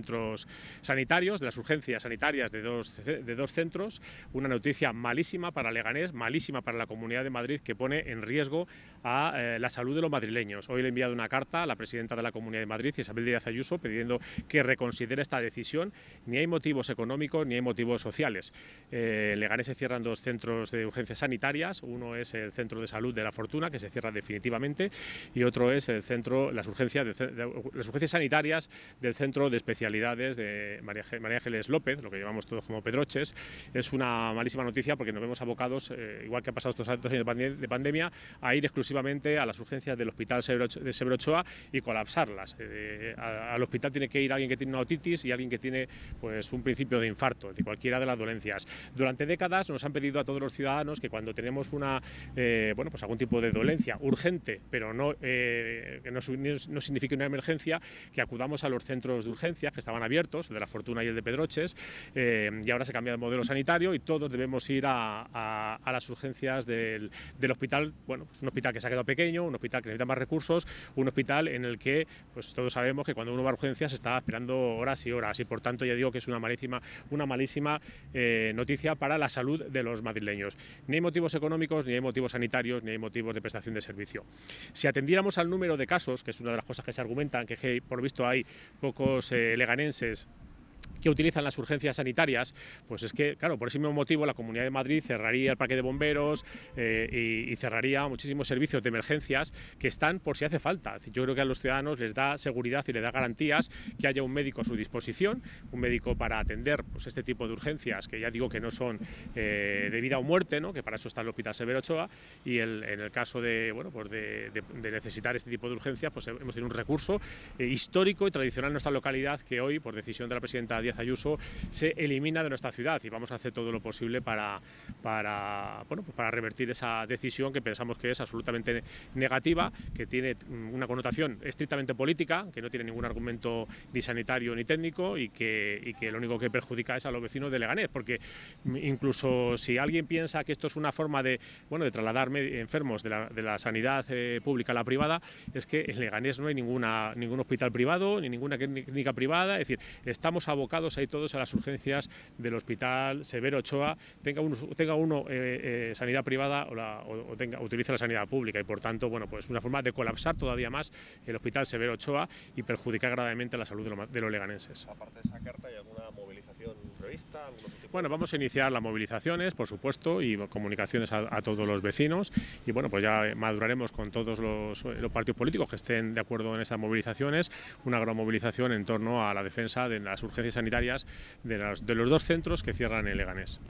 centros sanitarios, de las urgencias sanitarias de dos, de dos centros, una noticia malísima para Leganés, malísima para la Comunidad de Madrid, que pone en riesgo a eh, la salud de los madrileños. Hoy le he enviado una carta a la presidenta de la Comunidad de Madrid, Isabel Díaz Ayuso, pidiendo que reconsidere esta decisión. Ni hay motivos económicos ni hay motivos sociales. Eh, en Leganés se cierran dos centros de urgencias sanitarias, uno es el Centro de Salud de la Fortuna, que se cierra definitivamente, y otro es el centro, las urgencias, las urgencias sanitarias del Centro de Especialidades de María, Ángeles López, lo que llamamos todos como Pedroches. Es una malísima noticia porque nos vemos abocados, eh, igual que ha pasado estos años de pandemia, a ir exclusivamente a las urgencias del Hospital de Severo Ochoa y colapsarlas. Eh, al hospital tiene que ir alguien que tiene una otitis y alguien que tiene pues, un principio de infarto, de cualquiera de las dolencias. Durante décadas nos han pedido a todos los ciudadanos que cuando tenemos una, eh, bueno, pues algún tipo de dolencia urgente, pero no, que no, no signifique una emergencia, que acudamos a los centros de urgencia que estaban abiertos, el de la Fortuna y el de Pedroches, y ahora se cambia de modelo sanitario y todos debemos ir a, las urgencias del, hospital, bueno, pues un hospital que se ha quedado pequeño, un hospital que necesita más recursos, un hospital en el que pues todos sabemos que cuando uno va a urgencias está esperando horas y horas y por tanto ya digo que es una malísima, una malísima eh, noticia para la salud de los madrileños. Ni hay motivos económicos, ni hay motivos sanitarios, ni hay motivos de prestación de servicio. Si atendiéramos al número de casos, que es una de las cosas que se argumentan, que por visto hay pocos eh, leganenses que utilizan las urgencias sanitarias, pues es que, claro, por ese mismo motivo la Comunidad de Madrid cerraría el parque de bomberos eh, y, cerraría muchísimos servicios de emergencias que están por si hace falta. Yo creo que a los ciudadanos les da seguridad y les da garantías que haya un médico a su disposición, un médico para atender pues, este tipo de urgencias, que ya digo que no son eh, de vida o muerte, ¿no? que para eso está el Hospital Severo Ochoa, y en el caso de, bueno, pues de, necesitar este tipo de urgencias, pues hemos tenido un recurso eh, histórico y tradicional en nuestra localidad que hoy, por decisión de la presidenta Díaz Ayuso se elimina de nuestra ciudad y vamos a hacer todo lo posible para, bueno, pues para revertir esa decisión que pensamos que es absolutamente negativa, que tiene una connotación estrictamente política, que no tiene ningún argumento ni sanitario ni técnico y que, y lo único que perjudica es a los vecinos de Leganés, porque incluso si alguien piensa que esto es una forma de, bueno, de trasladar enfermos de la, de la sanidad eh, pública a la privada, es que en Leganés no hay ninguna, ningún hospital privado ni ninguna clínica privada, es decir, estamos abocados ahí todos a las urgencias del Hospital Severo Ochoa, tenga uno, tenga uno eh, eh, sanidad privada o, tenga, utilice la sanidad pública y por tanto, bueno, pues una forma de colapsar todavía más el Hospital Severo Ochoa y perjudicar gravemente la salud de, los leganenses. Aparte de esa carta, ¿hay alguna movilización Bueno, vamos a iniciar las movilizaciones, por supuesto, y comunicaciones a, todos los vecinos y bueno, pues ya maduraremos con todos los, los partidos políticos que estén de acuerdo en esas movilizaciones, una gran movilización en torno a la defensa de las urgencias sanitarias de los, de los dos centros que cierran en Leganés.